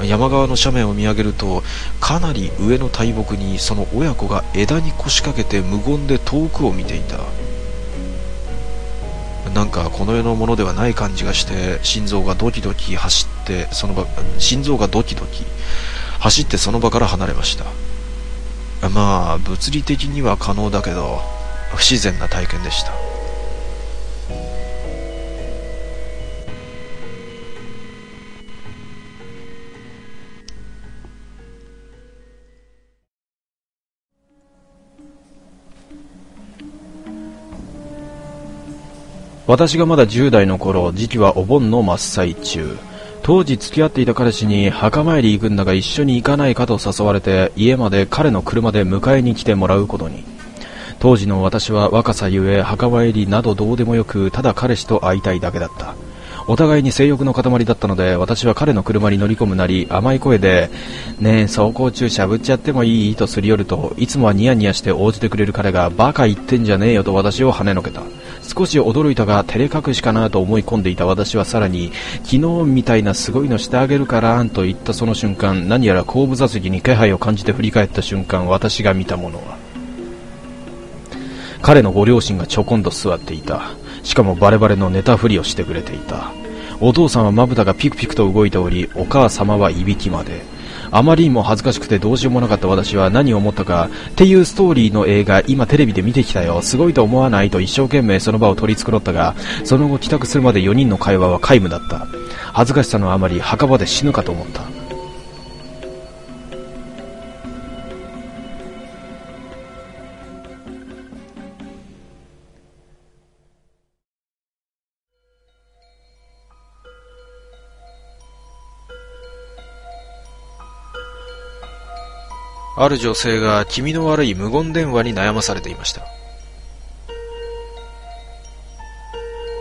山側の斜面を見上げるとかなり上の大木にその親子が枝に腰掛けて無言で遠くを見ていた。なんかこの世のものではない感じがして心臓がドキドキ走ってその場心臓がドキドキ走ってその場から離れました。まあ物理的には可能だけど不自然な体験でした。私がまだ10代の頃時期はお盆の真っ最中。当時付き合っていた彼氏に墓参り行くんだが一緒に行かないかと誘われて家まで彼の車で迎えに来てもらうことに。当時の私は若さゆえ墓参りなどどうでもよくただ彼氏と会いたいだけだった。お互いに性欲の塊だったので私は彼の車に乗り込むなり甘い声で「ねえ走行中しゃぶっちゃってもいい?」とすり寄るといつもはニヤニヤして応じてくれる彼がバカ言ってんじゃねえよと私を跳ねのけた。少し驚いたが照れ隠しかなと思い込んでいた私はさらに昨日みたいなすごいのしてあげるからと言ったその瞬間何やら後部座席に気配を感じて振り返った瞬間私が見たものは。彼のご両親がちょこんと座っていた。しかもバレバレの寝たふりをしてくれていた。お父さんはまぶたがピクピクと動いておりお母様はいびきまで。あまりにも恥ずかしくてどうしようもなかった私は何を思ったかっていうストーリーの映画今テレビで見てきたよ。すごいと思わないと一生懸命その場を取り繕ったがその後帰宅するまで4人の会話は皆無だった。恥ずかしさのあまり墓場で死ぬかと思った。ある女性が気味の悪い無言電話に悩まされていました。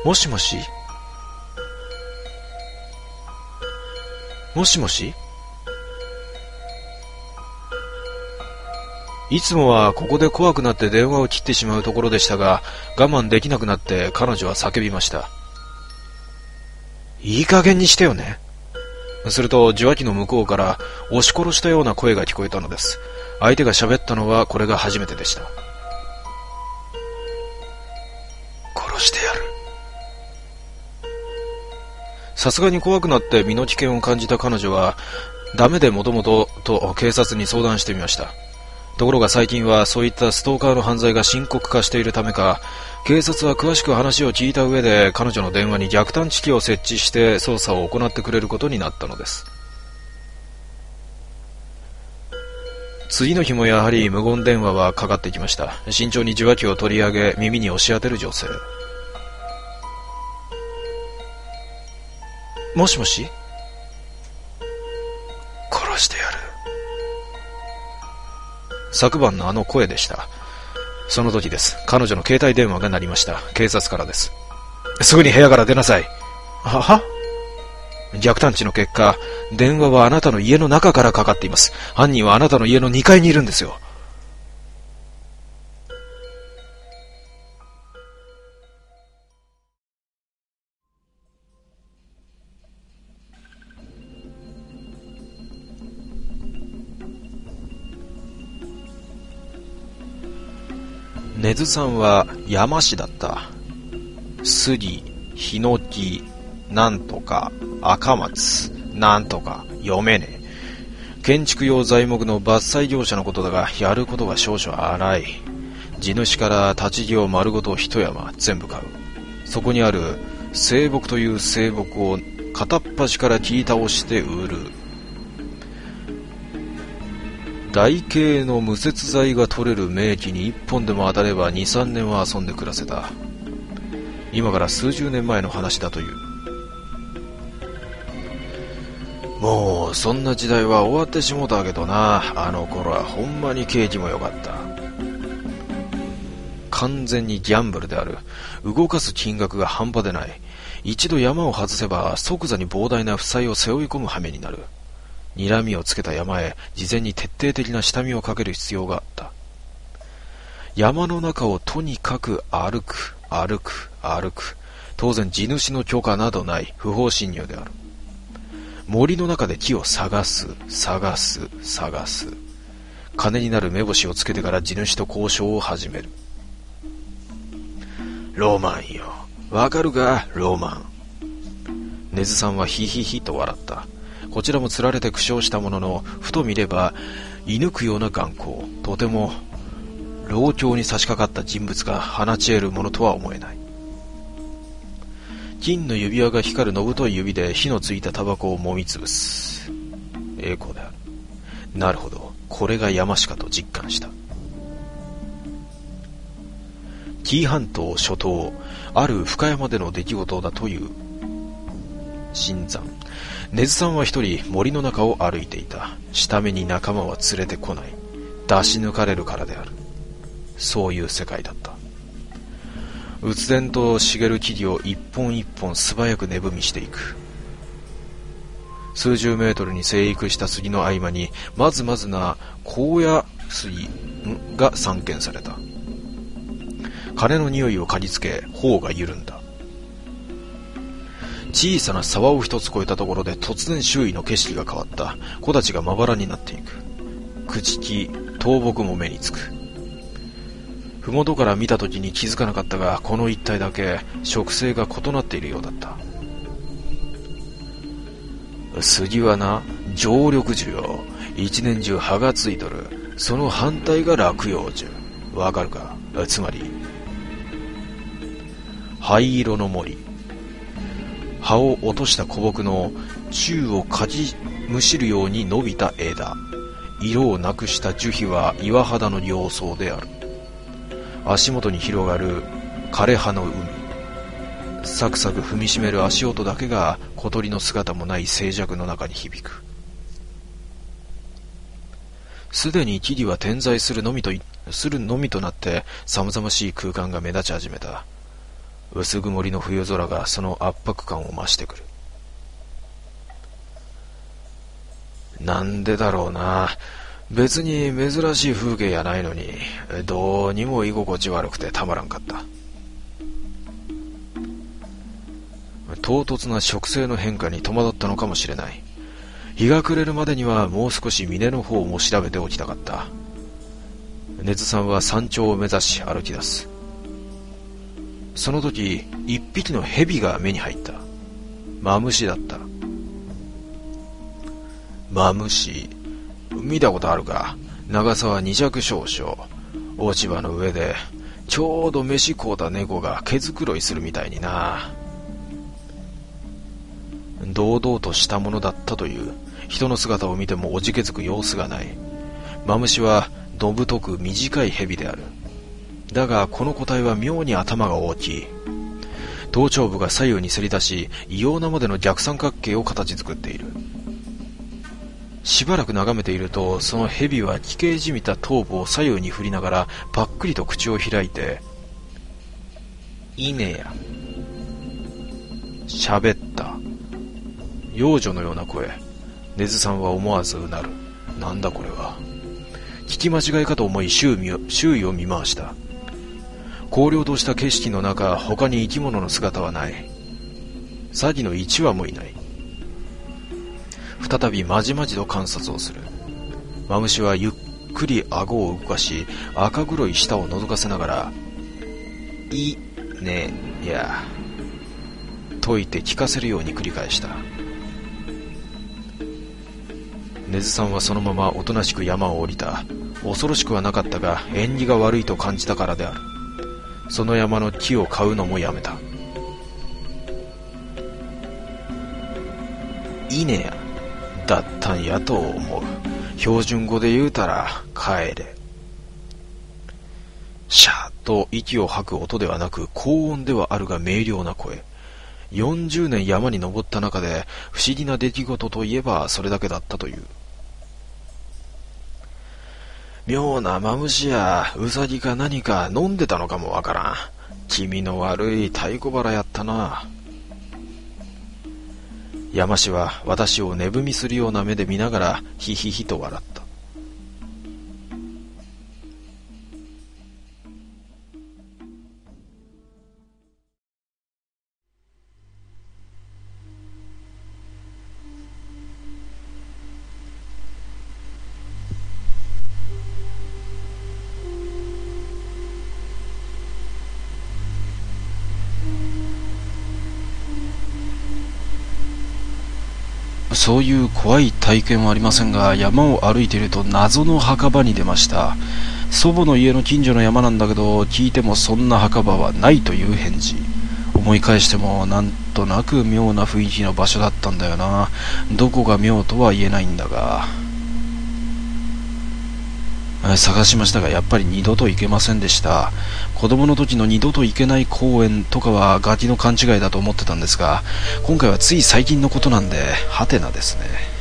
もしもし？もしもし？いつもはここで怖くなって電話を切ってしまうところでしたが、我慢できなくなって彼女は叫びました。いい加減にしてよね。すると受話器の向こうから押し殺したような声が聞こえたのです。相手が喋ったのはこれが初めてでした。殺してやる。さすがに怖くなって身の危険を感じた彼女は、ダメでもともとと警察に相談してみました。ところが最近はそういったストーカーの犯罪が深刻化しているためか、警察は詳しく話を聞いた上で彼女の電話に逆探知機を設置して捜査を行ってくれることになったのです。次の日もやはり無言電話はかかってきました。慎重に受話器を取り上げ耳に押し当てる女性もしもし？殺してやる。昨晩のあの声でした。その時です。彼女の携帯電話が鳴りました。警察からです。すぐに部屋から出なさい。はは？逆探知の結果、電話はあなたの家の中からかかっています。犯人はあなたの家の2階にいるんですよ。根津さんは山師だった。杉、ヒノキ、なんとか、赤松、なんとか、読めねえ。建築用材木の伐採業者のことだが、やることが少々荒い。地主から立ち木を丸ごと一山全部買う。そこにある聖木という聖木を片っ端から切り倒して売る。台形の無節材が取れる名器に一本でも当たれば23年は遊んで暮らせた。今から数十年前の話だという。もうそんな時代は終わってしもたけどな。あの頃はほんまに景気も良かった。完全にギャンブルである。動かす金額が半端でない。一度山を外せば即座に膨大な負債を背負い込む羽目になる。睨みをつけた山へ事前に徹底的な下見をかける必要があった。山の中をとにかく歩く、歩く、歩く。当然地主の許可などない不法侵入である。森の中で木を探す、探す、探す。金になる目星をつけてから地主と交渉を始める。ロマンよ。わかるかロマン。根津さんはヒヒヒと笑った。こちらも釣られて苦笑したものの、ふと見れば、射抜くような眼光。とても、老境に差し掛かった人物が放ち得るものとは思えない。金の指輪が光るのぶとい指で火のついたタバコを揉みつぶす。栄光である。なるほど。これが山しかと実感した。紀伊半島諸島ある深山での出来事だという新山根津さんは一人森の中を歩いていた。下目に仲間は連れてこない。出し抜かれるからである。そういう世界だった。鬱然と茂る木々を一本一本素早く根踏みしていく。数十メートルに生育した杉の合間にまずまずな荒野杉が散見された。金の匂いを嗅ぎつけ頬が緩んだ。小さな沢を一つ越えたところで突然周囲の景色が変わった。木立がまばらになっていく。朽木倒木も目につく。麓から見た時に気づかなかったがこの一帯だけ植生が異なっているようだった。杉はな常緑樹よ。一年中葉がついとる。その反対が落葉樹。わかるか？つまり灰色の森。葉を落とした古木の宙をかじむしるように伸びた枝。色をなくした樹皮は岩肌の様相である。足元に広がる枯葉の海。サクサク踏みしめる足音だけが小鳥の姿もない静寂の中に響く。すでに木々は点在するのみとするのみとなって寒々しい空間が目立ち始めた。薄曇りの冬空がその圧迫感を増してくる。なんでだろうな。別に珍しい風景やないのにどうにも居心地悪くてたまらんかった。唐突な植生の変化に戸惑ったのかもしれない。日が暮れるまでにはもう少し峰の方も調べておきたかった。根津さんは山頂を目指し歩き出す。その時一匹の蛇が目に入った。マムシだった。マムシ見たことあるか？長さは二尺少々落ち葉の上でちょうど飯食うた猫が毛づくろいするみたいにな。堂々としたものだったという。人の姿を見てもおじけづく様子がない。マムシはどぶとく短い蛇である。だがこの個体は妙に頭が大きい。頭頂部が左右にせり出し異様なまでの逆三角形を形作っている。しばらく眺めているとその蛇は奇形じみた頭部を左右に振りながらパックリと口を開いて「稲や」喋った幼女のような声根津さんは思わずうなる。なんだこれは。聞き間違いかと思い周囲を見回した。荒涼とした景色の中他に生き物の姿はない。詐欺の1羽もいない。再びまじまじと観察をする。マムシはゆっくり顎を動かし赤黒い舌を覗かせながら「いねや」と言って聞かせるように繰り返した。根津さんはそのままおとなしく山を降りた。恐ろしくはなかったが縁起が悪いと感じたからである。その山の木を買うのもやめた。稲や。だったんやと思う。標準語で言うたら帰れ。シャーと息を吐く音ではなく高音ではあるが明瞭な声。40年山に登った中で不思議な出来事といえばそれだけだったという。妙なマムシやウサギか何か飲んでたのかもわからん。気味の悪い太鼓腹やったな。山氏は私を寝踏みするような目で見ながらヒヒヒと笑ったそういう怖い体験はありませんが山を歩いていると謎の墓場に出ました。祖母の家の近所の山なんだけど聞いてもそんな墓場はないという返事。思い返してもなんとなく妙な雰囲気の場所だったんだよな。どこが妙とは言えないんだが。探しましたがやっぱり二度と行けませんでした。子供の時の二度と行けない公園とかはガキの勘違いだと思ってたんですが今回はつい最近のことなんでハテナですね。